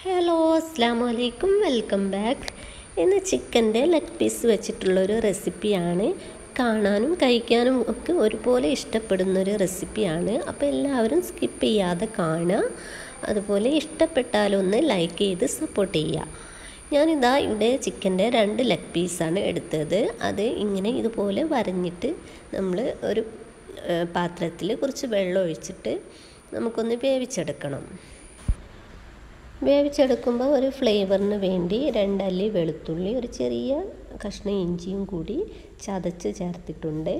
Hello അസ്സാം വലൈക്കും welcome back ഇന്ന് ചിക്കന്റെ ലെഗ് പീസ് വെച്ചിട്ടുള്ളൊരു റെസിപ്പിയാണ്. കാണാനും കഴിക്കാനും ഒക്കെ ഒരുപോലെ ഇഷ്ടപ്പെടുന്നൊരു റെസിപ്പിയാണ്. അപ്പോൾ എല്ലാവരും സ്കിപ്പ് ചെയ്യാതെ കാണുക. അതുപോലെ ഇഷ്ടപ്പെട്ടാലൊന്ന് ലൈക്ക് ചെയ്ത് സപ്പോർട്ട് ചെയ്യുക. ഞാനിതാ ഇവിടെ ചിക്കന്റെ രണ്ട് ലെഗ് പീസാണ് എടുത്തത്. അത് ഇങ്ങനെ ഇതുപോലെ വരഞ്ഞിട്ട് നമ്മൾ ഒരു പാത്രത്തിൽ കുറച്ച് വെള്ളം ഒഴിച്ചിട്ട് നമുക്കൊന്ന് വേവിച്ചെടുക്കണം. വേവിച്ചെടുക്കുമ്പോൾ ഒരു ഫ്ലേവറിന് വേണ്ടി രണ്ടല്ലി വെളുത്തുള്ളി ഒരു ചെറിയ കഷ്ണം ഇഞ്ചിയും കൂടി ചതച്ച് ചേർത്തിട്ടുണ്ട്.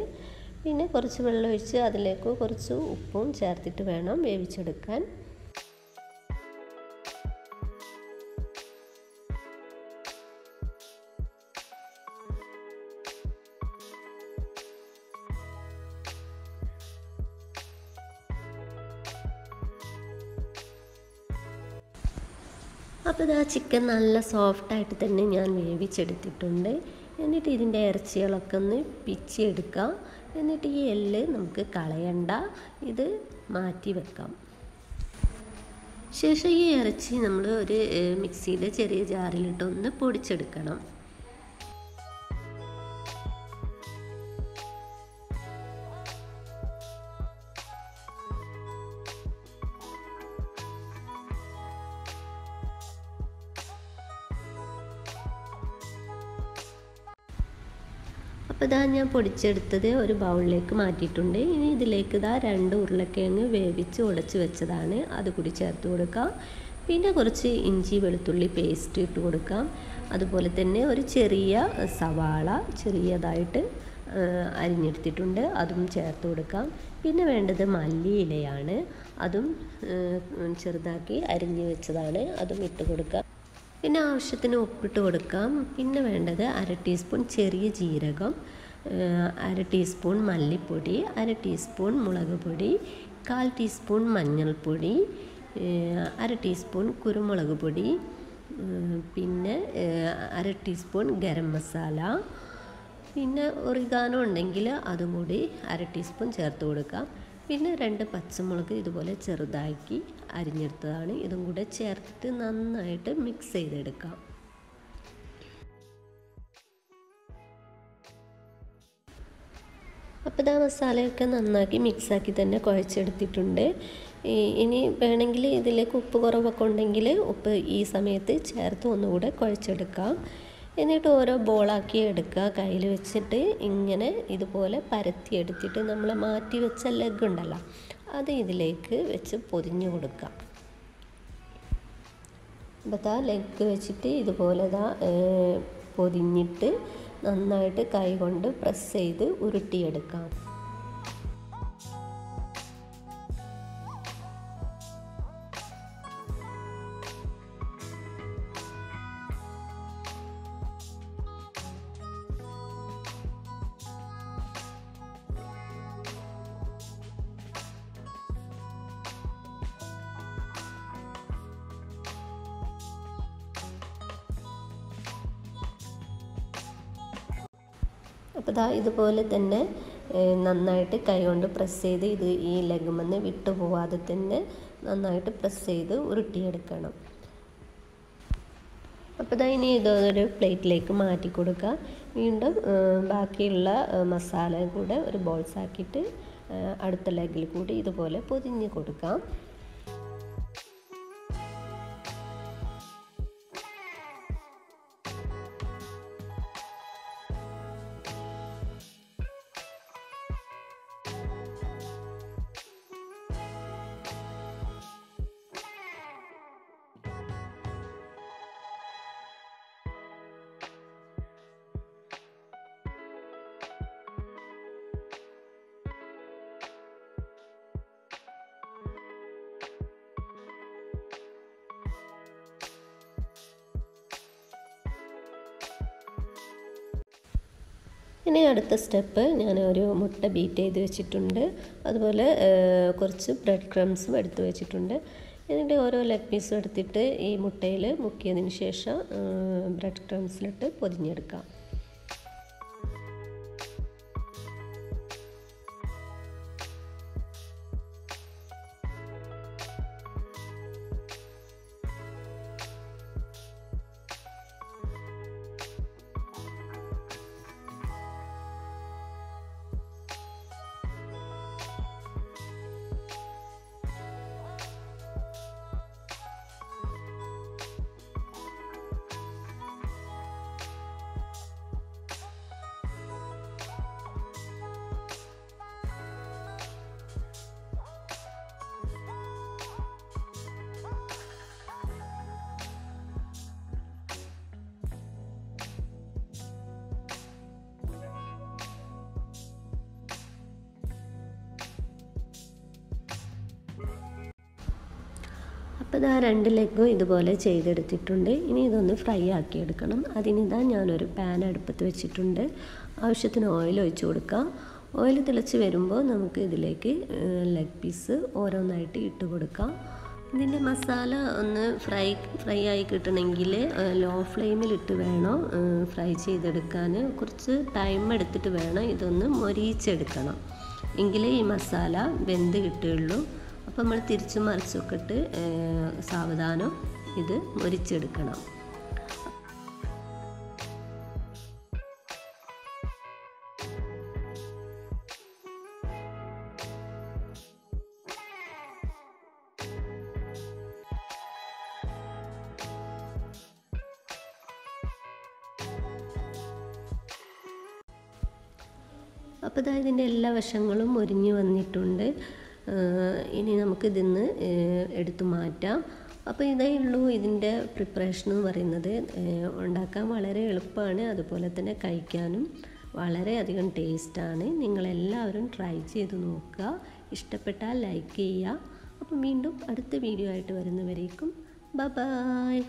പിന്നെ കുറച്ച് വെള്ളം ഒഴിച്ച് അതിലേക്ക് കുറച്ച് ഉപ്പും ചേർത്തിട്ട് വേണം വേവിച്ചെടുക്കാൻ. അപ്പോൾ ഇതാ ചിക്കൻ നല്ല സോഫ്റ്റായിട്ട് തന്നെ ഞാൻ വേവിച്ചെടുത്തിട്ടുണ്ട്. എന്നിട്ട് ഇതിന്റെ ഇറച്ചികളൊക്കെ ഒന്ന് പിച്ചെടുക്കാം എന്നിട്ട് ഈ എല്ല് നമുക്ക് കളയണ്ട. ഇത് മാറ്റി വെക്കാം. ശേഷം ഈ ഇറച്ചി നമ്മൾ ഒരു മിക്സിയിൽ ചെറിയ ജാറിലിട്ടൊന്ന് പൊടിച്ചെടുക്കണം. അപ്പോൾ ഇതാ ഞാൻ പൊടിച്ചെടുത്തത് ഒരു ബൗളിലേക്ക് മാറ്റിയിട്ടുണ്ട്. ഇനി ഇതിലേക്ക് ഇതാ രണ്ട് ഉരുളക്കിഴങ്ങ് വേവിച്ച് ഉടച്ച് വെച്ചതാണ്. അത് കൂടി ചേർത്ത് കൊടുക്കാം. പിന്നെ കുറച്ച് ഇഞ്ചി വെളുത്തുള്ളി പേസ്റ്റ് ഇട്ട് കൊടുക്കാം. അതുപോലെ തന്നെ ഒരു ചെറിയ സവാള ചെറിയതായിട്ട് അരിഞ്ഞെടുത്തിട്ടുണ്ട്. അതും ചേർത്ത് കൊടുക്കാം. പിന്നെ വേണ്ടത് മല്ലിയിലയാണ് അതും ചെറുതാക്കി അരിഞ്ഞ് വെച്ചതാണ്. അതും ഇട്ട് കൊടുക്കാം. പിന്നെ ആവശ്യത്തിന് ഉപ്പിട്ട് കൊടുക്കാം. പിന്നെ വേണ്ടത് അര ടീസ്പൂൺ ചെറിയ ജീരകം അര ടീസ്പൂൺ മല്ലിപ്പൊടി അര ടീസ്പൂൺ മുളക് പൊടി കാൽ ടീസ്പൂൺ മഞ്ഞൾപ്പൊടി അര ടീസ്പൂൺ കുരുമുളക് പൊടി പിന്നെ അര ടീസ്പൂൺ ഗരം മസാല. പിന്നെ ഒറിഗാനോ ഉണ്ടെങ്കിൽ അതും കൂടി അര ടീസ്പൂൺ ചേർത്ത് കൊടുക്കാം. പിന്നെ രണ്ട് പച്ചമുളക് ഇതുപോലെ ചെറുതാക്കി അരിഞ്ഞെടുത്തതാണ്. ഇതും കൂടെ ചേർത്തിട്ട് നന്നായിട്ട് മിക്സ് ചെയ്തെടുക്കാം. അപ്പോൾ ഇതാ മസാലയൊക്കെ നന്നാക്കി മിക്സാക്കി തന്നെ കുഴച്ചെടുത്തിട്ടുണ്ട്. ഇനി വേണമെങ്കിൽ ഇതിലേക്ക് ഉപ്പ് കുറവൊക്കെ ഉണ്ടെങ്കിൽ ഉപ്പ് ഈ സമയത്ത് ചേർത്ത് ഒന്നുകൂടെ കുഴച്ചെടുക്കാം. എന്നിട്ട് ഓരോ ബോളാക്കി എടുക്കുക. കയ്യിൽ വെച്ചിട്ട് ഇങ്ങനെ ഇതുപോലെ പരത്തി എടുത്തിട്ട് നമ്മൾ മാറ്റി വെച്ച ലെഗ് ഉണ്ടല്ലോ അത് ഇതിലേക്ക് വെച്ച് പൊതിഞ്ഞു കൊടുക്കുക. അപ്പോൾ ലെഗ് വെച്ചിട്ട് ഇതുപോലെ ദാ പൊതിഞ്ഞിട്ട് നന്നായിട്ട് കൈ കൊണ്ട് പ്രസ് ചെയ്ത് ഉരുട്ടിയെടുക്കാം. അപ്പോൾ ദാ ഇതുപോലെ തന്നെ നന്നായിട്ട് കൈ കൊണ്ട് പ്രസ് ചെയ്ത് ഇത് ഈ ലെഗുമെന്ന് വിട്ടു പോവാതെ തന്നെ നന്നായിട്ട് പ്രസ് ചെയ്ത് ഉരുട്ടിയെടുക്കണം. അപ്പോൾ ഇതാ ഇനി ഇതൊരു പ്ലേറ്റിലേക്ക് മാറ്റി കൊടുക്കുക വീണ്ടും ബാക്കിയുള്ള മസാല കൂടെ ഒരു ബോൾസ് ആക്കിയിട്ട് അടുത്ത ലെഗിൽ കൂടി ഇതുപോലെ പൊതിഞ്ഞ് കൊടുക്കാം. ഇനി അടുത്ത സ്റ്റെപ്പ് ഞാൻ ഒരു മുട്ട ബീറ്റ് ചെയ്ത് വെച്ചിട്ടുണ്ട്. അതുപോലെ കുറച്ച് ബ്രെഡ് ക്രംസും എടുത്ത് വെച്ചിട്ടുണ്ട്. എന്നിട്ട് ഓരോ ലെഗ് പീസും എടുത്തിട്ട് ഈ മുട്ടയിൽ മുക്കിയതിന് ശേഷം ബ്രെഡ് ക്രംസിലിട്ട് പൊതിഞ്ഞെടുക്കാം. അപ്പോൾ ഇതാ രണ്ട് ലെഗും ഇതുപോലെ ചെയ്തെടുത്തിട്ടുണ്ട്. ഇനി ഇതൊന്ന് ഫ്രൈ ആക്കി എടുക്കണം അതിനിതാ ഞാനൊരു പാൻ അടുപ്പത്ത് വെച്ചിട്ടുണ്ട്. ആവശ്യത്തിന് ഓയിൽ ഒഴിച്ചു കൊടുക്കാം. ഓയിൽ തിളച്ച് വരുമ്പോൾ നമുക്ക് ഇതിലേക്ക് ലെഗ് പീസ് ഓരോന്നായിട്ട് ഇട്ട് കൊടുക്കാം. ഇതിന്റെ മസാല ഒന്ന് ഫ്രൈ ഫ്രൈ ആയി കിട്ടണമെങ്കിൽ ലോ ഫ്ലെയിമിലിട്ട് വേണം ഫ്രൈ ചെയ്തെടുക്കാൻ. കുറച്ച് ടൈം എടുത്തിട്ട് വേണം ഇതൊന്ന് മൊരിയിച്ചെടുക്കണം എങ്കിലേ ഈ മസാല വെന്ത് കിട്ടുകയുള്ളൂ. അപ്പോൾ നമ്മൾ തിരിച്ചും മറിച്ചൊക്കെ ഇട്ട് സാവധാനം ഇത് മുരിച്ചെടുക്കണം. അപ്പോൾ ഇതാ ഇതിന്റെ എല്ലാ വശങ്ങളും ഒരിഞ്ഞു വന്നിട്ടുണ്ട്. ഇനി നമുക്കിതിന്ന് എടുത്തു മാറ്റാം. അപ്പോൾ ഇതേ ഉള്ളൂ ഇതിന്റെ പ്രിപ്പറേഷൻ എന്ന് പറയുന്നത്. ഉണ്ടാക്കാൻ വളരെ എളുപ്പമാണ്. അതുപോലെ തന്നെ കഴിക്കാനും വളരെയധികം ടേസ്റ്റാണ് നിങ്ങളെല്ലാവരും ട്രൈ ചെയ്ത് നോക്കുക. ഇഷ്ടപ്പെട്ടാൽ ലൈക്ക് ചെയ്യുക. അപ്പോൾ വീണ്ടും അടുത്ത വീഡിയോ ആയിട്ട് വരുന്നവരേക്കും. ബ ബായ്